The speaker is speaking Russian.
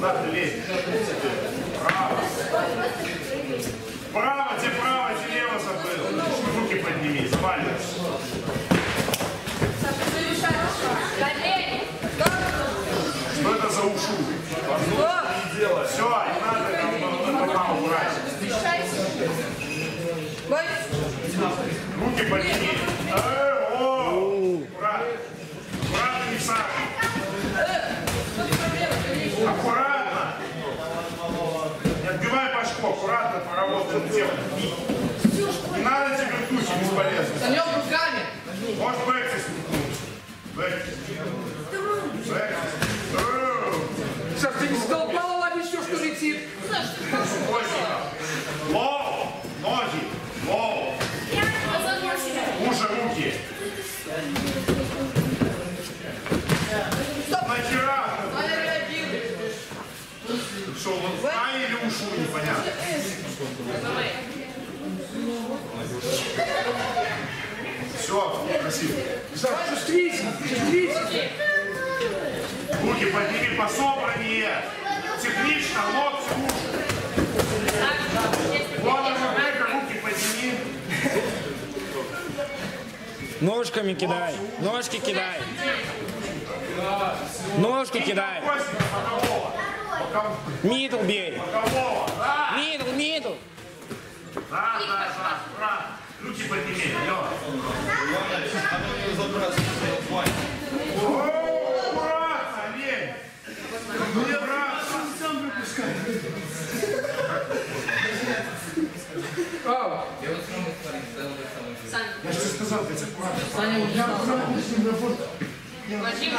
Куда ты лезешь? Право. Право, тебе право, тебе лево забыл. Руки подними, заваливаешься. Колени. Что это за ушу? Все, не надо там на маму брать. Руки подними. Поработаем тему. Что, вот а или ушу, непонятно. Все, красиво. Саш, чувствительно, чувствительно. Руки подними пособраннее. Технично, локти Ребекка, руки подними. Ножками кидай. Ножки кидай. Ножку кидай. Костик, бокового. Бокового. Middle бей. Бокового. Да, middle, middle. да, да, да. Брат, руки подними. Лёва. О, аккуратно, олень. Аккуратно. Ау. Я же тебе сказал, блядь, аккуратно. Саня, Владимир,